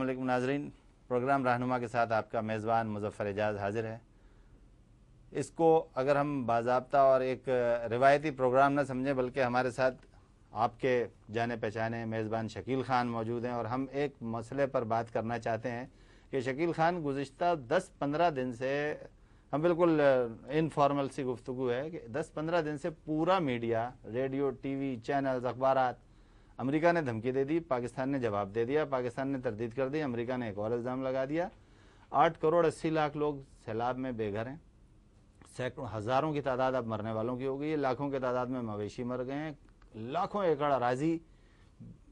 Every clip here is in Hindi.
वालेकुम नाजरीन। प्रोग्राम रहनुमा के साथ आपका मेज़बान मुजफ्फर एजाज हाजिर है। इसको अगर हम बाबा और एक रिवायती प्रोग्राम ना समझें, बल्कि हमारे साथ आपके जाने पहचाने मेज़बान शकील ख़ान मौजूद हैं, और हम एक मसले पर बात करना चाहते हैं कि शकील ख़ान गुज्त दस पंद्रह दिन से, हम बिल्कुल इनफॉर्मल सी गुफ्तु है कि दस पंद्रह दिन से पूरा मीडिया, रेडियो, टीवी, चैनल्स अखबार अमेरिका ने धमकी दे दी, पाकिस्तान ने जवाब दे दिया, पाकिस्तान ने तरदीद कर दी, अमेरिका ने एक और इल्ज़ाम लगा दिया। आठ करोड़ अस्सी लाख लोग सैलाब में बेघर हैं। सैकड़ों, हज़ारों की तादाद अब मरने वालों की हो गई है। लाखों की तादाद में मवेशी मर गए हैं। लाखों एकड़ अराजी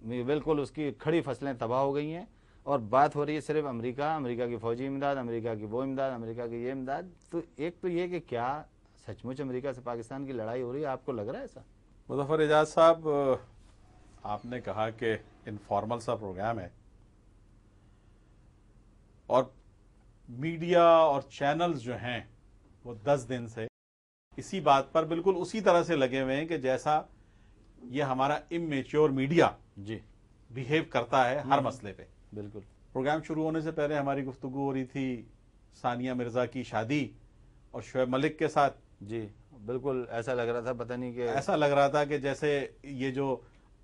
बिल्कुल उसकी खड़ी फ़सलें तबाह हो गई हैं। और बात हो रही है सिर्फ़ अमेरिका अमेरिका की फौजी इमदाद, अमेरिका की वो इमदाद, अमेरिका की ये इमदाद। तो एक तो ये कि क्या सचमुच अमेरिका से पाकिस्तान की लड़ाई हो रही है? आपको लग रहा है ऐसा? मुजफ्फर एजाज साहब आपने कहा कि इनफॉर्मल सा प्रोग्राम है। और मीडिया और चैनल्स जो हैं वो दस दिन से इसी बात पर बिल्कुल उसी तरह से लगे हुए हैं कि जैसा ये हमारा इमेच्योर मीडिया जी। बिहेव करता है हर मसले पे। बिल्कुल। प्रोग्राम शुरू होने से पहले हमारी गुफ्तु हो रही थी सानिया मिर्ज़ा की शादी और शुएब मलिक के साथ। जी बिल्कुल ऐसा लग रहा था पता नहीं कि ऐसा लग रहा था कि जैसे ये जो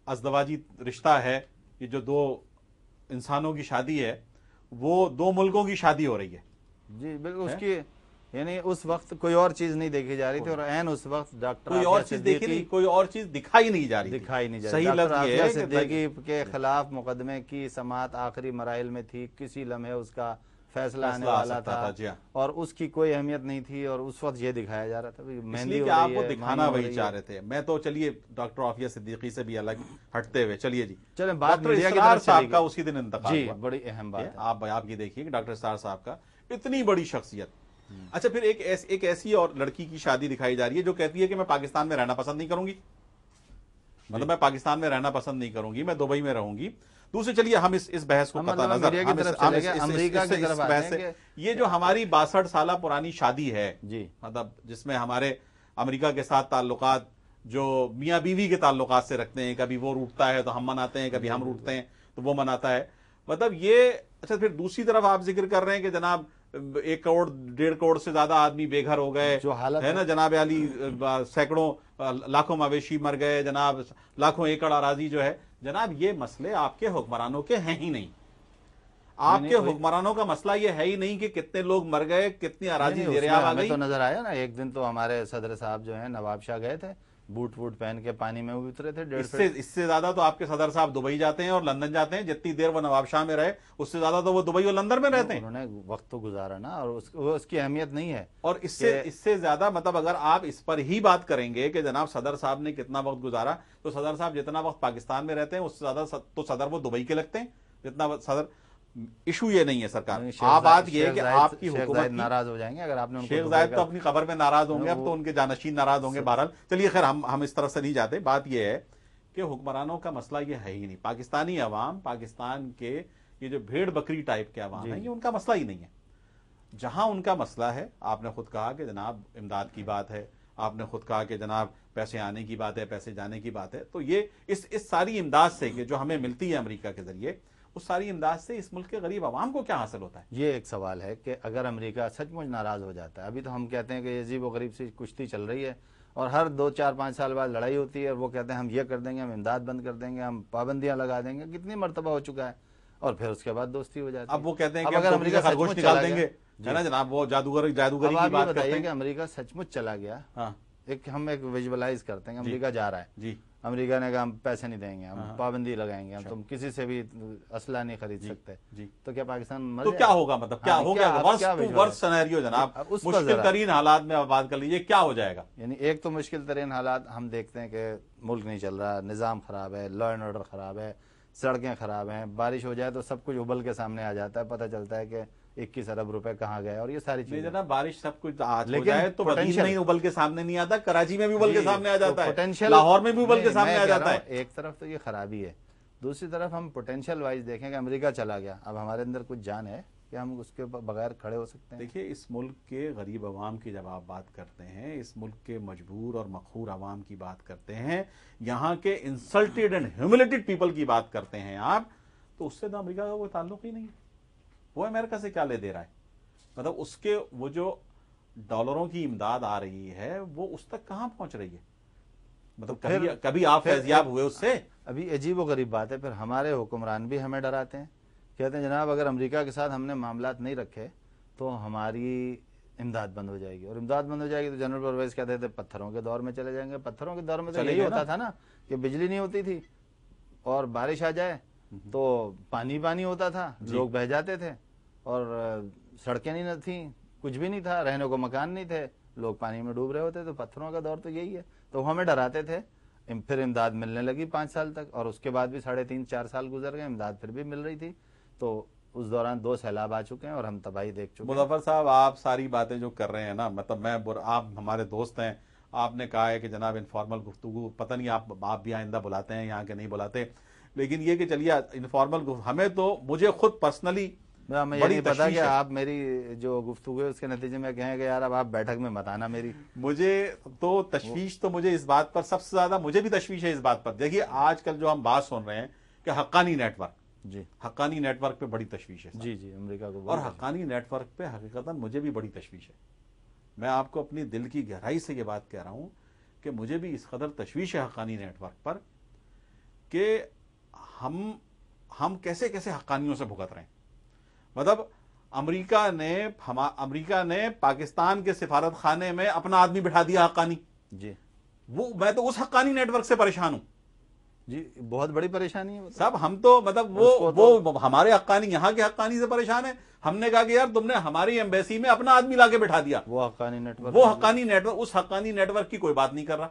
अजदवाजी रिश्ता है ये जो दो इंसानों की शादी है वो दो मुल्कों की शादी हो रही है। जी बिल्कुल उसकी यानी उस वक्त कोई और चीज़ नहीं देखी जा रही थी और एन उस वक्त डॉक्टर कोई और चीज़ देखी नहीं कोई और चीज़ दिखाई नहीं जा रही दिखाई नहीं जा रही। सही लफ्ज ये सिद्दीकी के खिलाफ मुकदमे की समात आखिरी मराइल में थी किसी लम्हे उसका फैसला आने वाला था, था हाँ। और उसकी कोई अहमियत नहीं थी और उस वक्त ये दिखाया जा रहा था मेहंदी आपको दिखाना वही चाह रहे थे। मैं तो चलिए डॉक्टर आफिया सिद्दीकी से भी अलग हटते हुए चलिए जी। चले बात साहब का उसी दिन इंतकाल जी बड़ी अहम बात आप आप ये देखिए डॉक्टर स्टार साहब का इतनी बड़ी शख्सियत। अच्छा फिर एक ऐस, एक ऐसी और लड़की की शादी दिखाई जा रही है जो कहती है कि मैं पाकिस्तान में रहना पसंद नहीं करूँगी। मतलब मैं पाकिस्तान में रहना पसंद नहीं करूँगी मैं दुबई में रहूँगी। दूसरे चलिए हम इस इस बहस को पता मतलब नज़र हम इस, अमेरिका की तरफ़ बहस से ये जो हमारी बासठ साल पुरानी शादी है जी। मतलब जिसमें हमारे अमेरिका के साथ ताल्लुक जो मियाँ बीवी के ताल्लुक से रखते हैं कभी वो रूटता है तो हम मनाते हैं कभी हम रूटते हैं तो वो मनाता है। मतलब ये अच्छा फिर दूसरी तरफ़ आप ज़िक्र कर रहे हैं कि जनाब एक करोड़ डेढ़ करोड़ से ज़्यादा आदमी बेघर हो गए। जो हालत है ना जनाब अली सैकड़ों लाखों मवेशी मर गए जनाब लाखों एकड़ अराजी जो है। जनाब ये मसले आपके हुक्मरानों के हैं ही नहीं। आपके हुक्मरानों का मसला ये है ही नहीं कि कितने लोग मर गए कितनी दरिया तो नज़र आया ना एक दिन तो हमारे सदर साहब जो है नवाब शाह गए थे। बूट वूट पहन के पानी में उतरे थे इससे इससे ज़्यादा तो आपके सदर साहब दुबई जाते हैं और लंदन जाते हैं जितनी देर वो नवाब शाह में रहे उससे ज़्यादा तो वो दुबई और लंदन में रहते हैं। उन्होंने वक्त तो गुजारा ना और उस, उसकी अहमियत नहीं है और इससे इससे ज़्यादा मतलब अगर आप इस पर ही बात करेंगे कि जनाब सदर साहब ने कितना वक्त गुजारा तो सदर साहब जितना वक्त पाकिस्तान में रहते हैं उससे ज़्यादा तो सदर वो दुबई के लगते हैं जितना सदर इशू ये नहीं है सरकार। आप बात ये है कि आपकी हुकूमत नाराज़ हो जाएँगे अगर आपने शेख जायद तो अपनी खबर में नाराज़ होंगे अब तो उनके जानशीन नाराज़ होंगे बहरहाल। चलिए खैर हम हम इस तरफ़ से नहीं जाते। बात यह है कि हुक्मरानों का मसला ये है ही नहीं। पाकिस्तानी अवाम पाकिस्तान के ये जो भेड़ बकरी टाइप के अवाम है ये उनका मसला ही नहीं है। जहाँ उनका मसला है आपने खुद कहा कि जनाब इमदाद की बात है। आपने खुद कहा कि जनाब पैसे आने की बात है पैसे जाने की बात है। तो ये इस इस सारी इमदाद से कि जो हमें मिलती है अमेरिका के ज़रिए उस सारी इमदाद से इस मुल्क के गरीब आवाम को क्या हासिल होता है? ये एक सवाल है कि अगर अमेरिका सचमुच नाराज़ हो जाता है अभी तो हम कहते हैं कि अजीब व गरीब से कुश्ती चल रही है और हर दो चार पाँच साल बाद लड़ाई होती है और वो कहते हैं हम ये कर देंगे हम इमदाद बंद कर देंगे हम पाबंदियाँ लगा देंगे कितनी मरतबा हो चुका है और फिर उसके बाद दोस्ती हो जाती है। अब वो कहते हैं कि अगर अमेरिका खरगोश निकाल देंगे है ना जनाब? वो जादूगर जादूगर की बात बताइए कि अमेरिका सचमुच चला गया। हाँ। एक हम एक विजुअलाइज करते हैं अमेरिका जा रहा है। जी। अमेरिका ने कहा हम पैसे नहीं देंगे हम हाँ। पाबंदी लगाएँगे हम तुम किसी से भी असला नहीं खरीद जी, सकते। जी। तो क्या पाकिस्तान मर तो क्या होगा मतलब? क्या हाँ, हो गया? वर्ष सनेरियो जनाब। मुश्किल तरीन हालात में आप बात कर लीजिए क्या हो जाएगा? यानी एक तो मुश्किल तरीन हालात हम देखते हैं कि मुल्क नहीं चल रहा निज़ाम खराब है लॉ एंड ऑर्डर खराब है सड़कें खराब हैं बारिश हो जाए तो सब कुछ उबल के सामने आ जाता है पता चलता है कि इक्कीस अरब रुपए कहाँ गए? और ये सारी चीज़ें। ना बारिश सब कुछ आज लेकिन हो जाए तो पोटेंशियल नहीं उबल के सामने नहीं आता कराची में भी उबल के सामने आ जाता है। पोटेंशियल लाहौर में भी उबल के सामने आ जाता है एक तरफ़ तो ये खराबी है दूसरी तरफ़ हम पोटेंशियल वाइज देखें कि अमेरिका चला गया। अब हमारे अंदर कुछ जान है कि हम उसके बगैर खड़े हो सकते हैं। देखिए इस मुल्क के गरीब आवाम की जब आप बात करते हैं इस मुल्क के मजबूर और मखूर आवाम की बात करते हैं यहाँ के इंसल्टेड एंड ह्यूमिलेटेड पीपल की बात करते हैं आप तो उससे तो अमेरिका का कोई ताल्लुक ही नहीं है। वो अमेरिका से क्या ले दे रहा है? मतलब उसके वो जो डॉलरों की इमदाद आ रही है वो उस तक कहाँ पहुँच रही है? मतलब कभी कभी आप फैजियाब हुए उससे? अभी अजीब व गरीब बात है फिर हमारे हुक्मरान भी हमें डराते हैं। कहते हैं जनाब अगर अमेरिका के साथ हमने मामला नहीं रखे तो हमारी इमदाद बंद हो जाएगी। और इमदाद बंद हो जाएगी तो जनरल परवेज कहते थे पत्थरों के दौर में चले जाएँगे। पत्थरों के दौर में तो यही होता था ना कि बिजली नहीं होती थी और बारिश आ जाए तो पानी पानी होता था लोग बह जाते थे। और सड़कें नहीं थी, कुछ भी नहीं था, रहने को मकान नहीं थे, लोग पानी में डूब रहे होते तो पत्थरों का दौर तो यही है। तो हमें डराते थे। फिर इमदाद मिलने लगी पाँच साल तक, और उसके बाद भी साढ़े तीन, चार साल गुजर गए, इमदाद फिर भी मिल रही थी। तो उस दौरान दो सैलाब आ चुके हैं, और हम तबाही देख चुके मुजफ्फर साहब, आप सारी बातें जो कर रहे हैं ना मतलब मैं आप हमारे दोस्त हैं, आपने कहा है कि जनाब इनफॉर्मल गुफ्तु पता नहीं आप आप भी आइंदा बुलाते हैं यहाँ के नहीं बुलाते। लेकिन ये कि चलिए, इनफॉर्मल हमें तो मुझे खुद पर्सनली हमें ये बड़ी नहीं पता कि आप मेरी जो गुफ्तु है उसके नतीजे में कहें कि यार अब आप बैठक में मत आना मेरी। मुझे तो तशवीश तो मुझे इस बात पर सबसे ज़्यादा मुझे भी तशवीश है इस बात पर। देखिए आजकल जो हम बात सुन रहे हैं कि हक्कानी नेटवर्क। जी। हक्कानी नेटवर्क पे बड़ी तशवीश है जी जी अमेरिका को और हक्कानी नेटवर्क पे हकीकता मुझे भी बड़ी तशवीश है। मैं आपको अपनी दिल की गहराई से ये बात कह रहा हूँ कि मुझे भी इस कदर तशवीश है हक्कानी नेटवर्क पर कि हम हम कैसे कैसे हक्कानियों से भुगत रहे हैं। मतलब अमेरिका ने हम अमेरिका ने पाकिस्तान के सिफारत खाने में अपना आदमी बिठा दिया हक्कानी। जी। वो मैं तो उस हक्कानी नेटवर्क से परेशान हूँ। जी बहुत बड़ी परेशानी है तो। सब हम तो मतलब वो उसको वो हमारे हक्कानी यहाँ के हक्कानी से परेशान है। हमने कहा कि यार तुमने हमारी एम्बेसी में अपना आदमी लाके बिठा दिया। वो हक्कानी नेटवर्क वो हक्कानी नेटवर्क उस हक्कानी नेटवर्क की कोई बात नहीं कर रहा।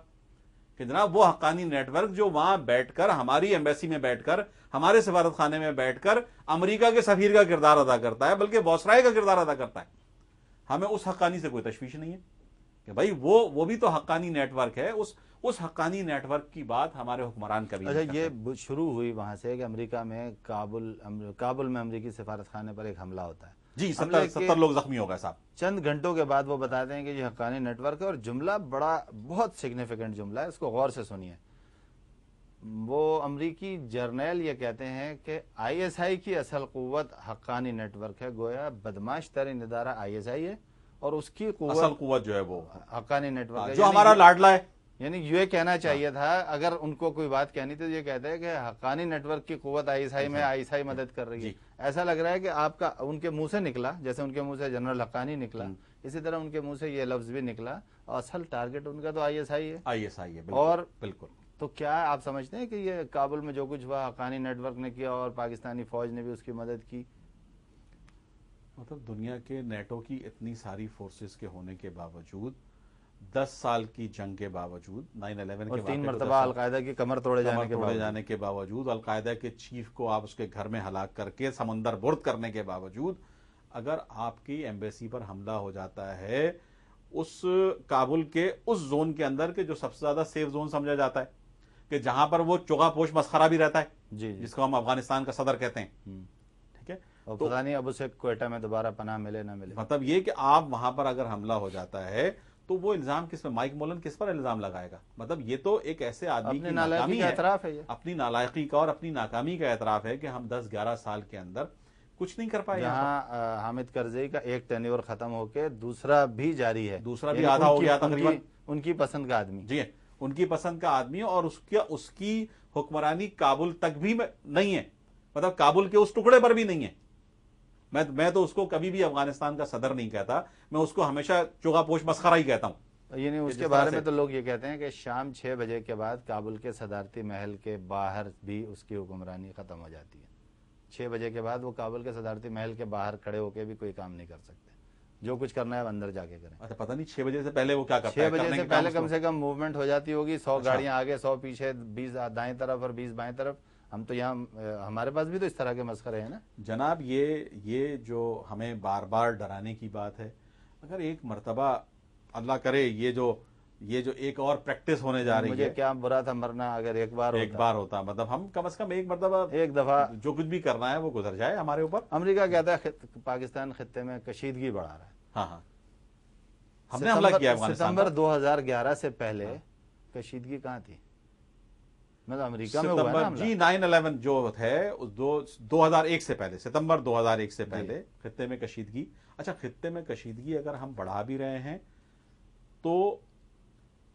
कि जनाब वो हकानी नेटवर्क जो वहाँ बैठकर हमारी एम्बेसी में बैठकर हमारे सफारत खाने में बैठकर अमरीका के सफीर का किरदार अदा करता है बल्कि बॉसराय का किरदार अदा करता है। हमें उस हक्कानी से कोई तशवीश नहीं है कि भाई वो वो भी तो हक्कानी नेटवर्क है। उस उस हक्कानी नेटवर्क की बात हमारे हुक्मरान कभी नहीं अच्छा ये शुरू हुई वहाँ से कि अमेरिका में काबुल काबुल में अमरीकी सफारत खाने पर एक हमला होता है। जी सत्तर सत्तर लोग जख्मी हो गए साहब। चंद घंटों के बाद वो बताते हैं कि ये हक्कानी नेटवर्क है और जुमला बड़ा बहुत सिग्निफिकेंट जुमला है इसको गौर से सुनिए। वो अमरीकी जर्नैल ये कहते हैं कि आईएसआई की असल कुव्वत हक्कानी नेटवर्क है गोया बदमाश तरीन इदारा आईएसआई है और उसकी असल कुव्वत कुवत जो है वो। हक्कानी नेटवर्क है जो हमारा लाडला है। यानी ये कहना चाहिए था अगर उनको कोई बात कहनी थी तो ये कहते हैं कि हक्कानी नेटवर्क की कुवत आईएसआई में आईएसआई मदद कर रही है। ऐसा लग रहा है कि आपका उनके मुँह से निकला जैसे उनके मुँह से जनरल हक्कानी निकला इसी तरह उनके मुँह से ये लफ्ज भी निकला और असल टारगेट उनका तो आईएसआई है। आईएसआई है बिल्कुल, और- बिल्कुल। तो क्या आप समझते हैं कि ये काबुल में जो कुछ हुआ हकानी नेटवर्क ने किया और पाकिस्तानी फौज ने भी उसकी मदद की? मतलब दुनिया के नेटो की इतनी सारी फोर्सेस के होने के बावजूद दस साल की जंग के बावजूद नाइन इलेवन और के तीन मरतबा अलकायदा की कमर तोड़े जाने के तोड़े जाने के बावजूद अलकायदा के चीफ को आप उसके घर में हलाक करके समंदर बुर्द करने के बावजूद अगर आपकी एम्बेसी पर हमला हो जाता है उस काबुल के उस जोन के अंदर के जो सबसे ज़्यादा सेफ़ जोन समझा जाता है कि जहाँ पर वो चुगा पोश मस्खरा भी रहता है जी जी। जिसको हम अफ़गानिस्तान का सदर कहते हैं। हम्म। ठीक है? और तो- पता नहीं अब उसे क्वेटा में दोबारा पनाह मिले ना मिले। मतलब ये कि आप वहाँ पर अगर हमला हो जाता है तो वो इल्ज़ाम किस पर माइक मोलन किस पर इल्ज़ाम लगाएगा? मतलब ये तो एक ऐसे आदमी की नाकामी का है। एतराफ है ये। अपनी नालायकी का और अपनी नाकामी का एतराफ है कि हम 10-11 साल के अंदर कुछ नहीं कर पाए यहाँ हामिद करजई का एक टेन्योर खत्म होके दूसरा भी जारी है। दूसरा भी आधा हो गया तकरीबन। उनकी, उनकी पसंद का आदमी। जी उनकी पसंद का आदमी और उसकी उसकी हुक्मरानी काबुल तक भी नहीं है। मतलब काबुल के उस टुकड़े पर भी नहीं है। मैं मैं तो उसको कभी भी अफ़गानिस्तान का सदर नहीं कहता। मैं उसको हमेशा चोगापोश मस्खरा ही कहता हूँ। यानी उसके बारे में तो लोग ये कहते हैं कि शाम छह बजे के बाद काबुल के सदारती महल के बाहर भी उसकी हुक्मरानी खत्म हो जाती है। छह बजे के बाद वो काबुल के सदारती महल के बाहर खड़े होकर भी कोई काम नहीं कर सकते। जो कुछ करना है वो अंदर जाके करें। अच्छा पता नहीं छह बजे से पहले वो क्या करता छह है? बजे से पहले कम से कम मूवमेंट हो जाती होगी सौ अच्छा। गाड़ियाँ आगे सौ पीछे बीस दाएँ तरफ़ और बीस बाएँ तरफ़। हम तो यहाँ हमारे पास भी तो इस तरह के मस्करे हैं ना। जनाब ये ये जो हमें बार बार डराने की बात है अगर एक मरतबा अल्लाह करे ये जो ये जो एक और प्रैक्टिस होने जा रही मुझे है। क्या बुरा था मरना अगर एक बार एक होता। बार होता मतलब हम कम से कम एक मर्तबा एक दफ़ा। जो कुछ भी करना है वो गुजर जाए हमारे ऊपर। अमेरिका कहता है खित- पाकिस्तान खत्ते में कशीदगी बढ़ा रहा है। हाँ हाँ। हमने हमला किया सितंबर 2011 से पहले कशीदगी कहाँ थी? मतलब अमेरिका में हुआ ना जी नाइन अलेवन जो है उस दो 2001 से पहले सितंबर 2001 से पहले खत्ते में कशीदगी। अच्छा खत्ते में कशीदगी अगर हम बढ़ा भी रहे हैं तो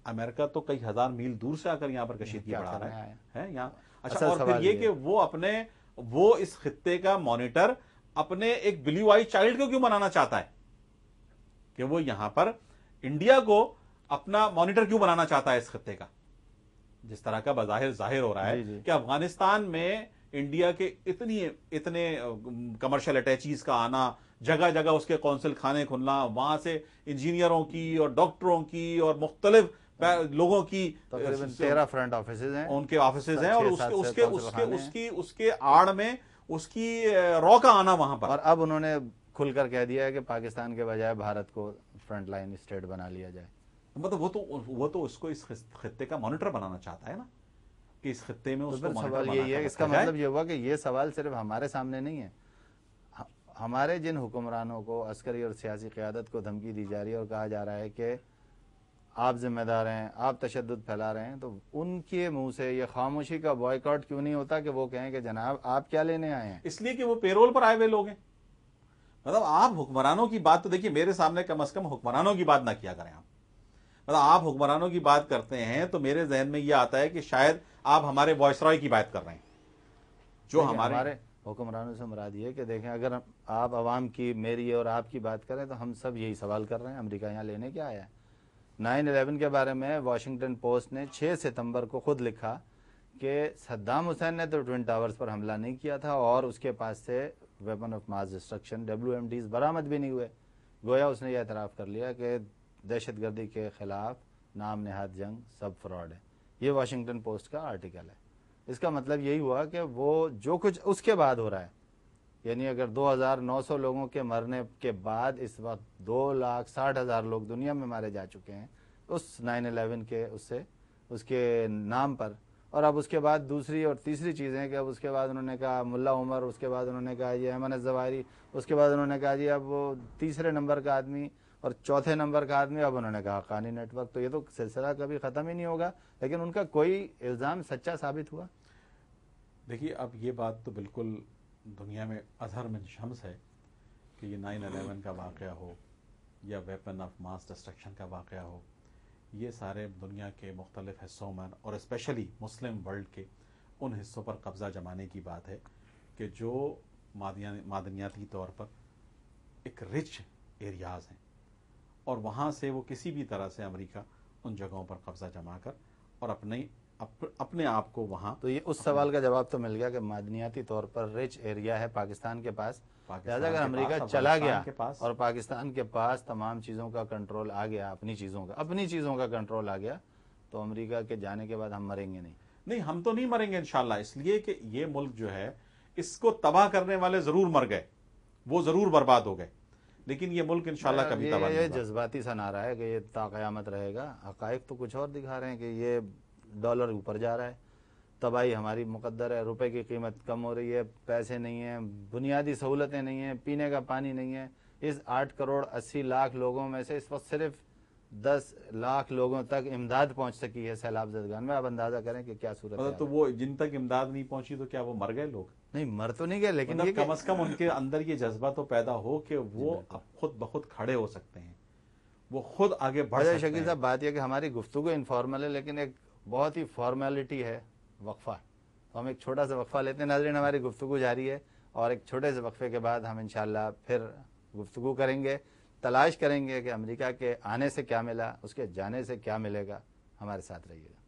अमेरिका तो कई हज़ार मील दूर से आकर यहाँ पर कशीदगी बढ़ा रहा है। है? यहाँ अच्छा और फिर ये ये कि वो अपने वो इस खत्ते का मॉनिटर अपने एक ब्लू आई चाइल्ड को क्यों बनाना चाहता है? कि वो यहाँ पर इंडिया को अपना मॉनिटर क्यों बनाना चाहता है इस खत्ते का? जिस तरह का बजाहिर ज़ाहिर हो रहा जी, जी। है कि अफ़गानिस्तान में इंडिया के इतनी इतने कमर्शियल अटैचीज का आना जगह जगह उसके कौंसिल खाने खुलना वहाँ से इंजीनियरों की और डॉक्टरों की और मुख्तलिफ़ लोगों की तकरीबन तेरह फ्रंट ऑफ़िस हैं। उनके ऑफ़िस हैं और उसके उसके उसके उसकी उसके आड़ में उसकी रॉ का आना वहाँ पर। और अब उन्होंने खुलकर कह दिया है कि पाकिस्तान के बजाय भारत को फ्रंट लाइन स्टेट बना लिया जाए। मतलब वो तो वो तो उसको इस खत्ते का मॉनिटर बनाना चाहता है ना कि इस खत्ते में तो उसको मॉनिटर सवाल यही है इसका मतलब ये हुआ कि ये सवाल सिर्फ़ हमारे सामने नहीं है। हमारे जिन हुक्मरानों को अस्करी और सियासी क्यादत को धमकी दी जा रही है और कहा जा रहा है कि आप जिम्मेदार हैं आप तशद फैला रहे हैं तो उनके मुँह से ये खामोशी का बॉयकॉट क्यों नहीं होता कि वो कहें कि जनाब आप क्या लेने आए हैं? इसलिए कि वो पेरोल पर आए हुए लोग हैं। मतलब आप हुक्मरानों की बात तो देखिए मेरे सामने कम अज कम हुक्मरानों की बात ना किया करें आप। मतलब आप हुक्मरानों की बात करते हैं तो मेरे जहन में यह आता है कि शायद आप हमारे वॉयसरॉय की बात कर रहे हैं। जो हमारे, हमारे हुक्मरानों से मुराद ये कि देखें अगर आप आवाम की मेरी और आपकी बात करें तो हम सब यही सवाल कर रहे हैं अमरीका यहाँ लेने क्या आया है? नाइन अलेवन के बारे में वाशिंगटन पोस्ट ने 6 सितंबर को खुद लिखा कि सद्दाम हुसैन ने तो ट्विन टावर्स पर हमला नहीं किया था और उसके पास से weapon of mass destruction W बरामद भी नहीं हुए। गोया उसने यह एतराफ़ कर लिया कि दहशतगर्दी के खिलाफ नाम नेहाद जंग, सब फ्रॉड है। ये वाशिंगटन पोस्ट का आर्टिकल है। इसका मतलब यही हुआ कि वो जो कुछ उसके बाद हो रहा है। यानी अगर 2900 लोगों के मरने के बाद इस वक्त दो लाख साठ हज़ार लोग दुनिया में मारे जा चुके हैं उस 9/11 के उससे, उसके नाम पर। और अब उसके बाद दूसरी और तीसरी चीज़ें कि अब उसके बाद उन्होंने कहा मुल्ला उमर, उसके बाद उन्होंने कहा ये अहमद जवारी उसके बाद उन्होंने कहा जी अब वो तीसरे नंबर का आदमी और चौथे नंबर का आदमी, अब उन्होंने कहा खानी नेटवर्क तो ये तो सिलसिला कभी ख़त्म ही नहीं होगा, लेकिन उनका कोई इल्ज़ाम सच्चा साबित हुआ? देखिए, अब ये बात तो बिल्कुल दुनिया में अजहर में शम्स है कि ये नाइन अलेवन का वाक़ हो, या वेपन ऑफ़ मास डिस्ट्रक्शन का वाक़ हो। ये सारे दुनिया के मुख्तलिफ़ हिस्सों में, और स्पेशली मुस्लिम वर्ल्ड के, उन हिस्सों पर कब्ज़ा जमाने की बात है कि जो मादनियाती तौर पर एक रिच एरियाज़ हैं। और वहाँ से वो किसी भी तरह से अमेरिका उन जगहों पर कब्ज़ा जमा कर और अपने अप, अपने आप को वहाँ तो ये उस सवाल का जवाब तो मिल गया कि मादनियाती तौर पर रिच एरिया है पाकिस्तान के पास। लिहाजा अगर अमेरिका चला गया के पास। और पाकिस्तान के पास तमाम चीज़ों का कंट्रोल आ गया अपनी चीज़ों का अपनी चीज़ों का कंट्रोल आ गया तो अमेरिका के जाने के बाद हम मरेंगे नहीं। नहीं हम तो नहीं मरेंगे इंशाल्लाह इसलिए कि ये मुल्क जो है इसको तबाह करने वाले ज़रूर मर गए वो ज़रूर बर्बाद हो गए। लेकिन ये मुल्क इंशाल्लाह कभी ये, तबाह ये जज्बाती सा नारा है कि ये ताक़यामत रहेगा। हकायक तो कुछ और दिखा रहे हैं कि ये डॉलर ऊपर जा रहा है। तबाही हमारी मुकद्दर है रुपए की कीमत कम हो रही है पैसे नहीं है बुनियादी सहूलतें नहीं है पीने का पानी नहीं है। इस आठ करोड़ अस्सी लाख लोगों में से इस वक्त सिर्फ़ दस लाख लोगों तक इमदाद पहुँच सकी है सैलाब जदगान में। आप अंदाज़ा करें कि क्या सूरत मतलब तो वो जिन तक इमदाद नहीं पहुँची तो क्या वो मर गए लोग? नहीं मर तो नहीं गए लेकिन ये मतलब कम अज कम उनके अंदर ये जज्बा तो पैदा हो कि वो अब खुद ब खुद खड़े हो सकते हैं। वो खुद आगे बढ़ वजह सकते शकील साहब बात यह कि हमारी गुफ्तु इनफॉर्मल है लेकिन एक बहुत ही फॉर्मेलिटी है वक्फा। तो हम एक छोटा सा वक्फा लेते हैं। नाजरीन हमारी गुफ्तु जारी है और एक छोटे से वक्फे के बाद हम इंशाल्लाह फिर गुफ्तु करेंगे तलाश करेंगे कि अमेरिका के आने से क्या मिला उसके जाने से क्या मिलेगा। हमारे साथ रहिएगा।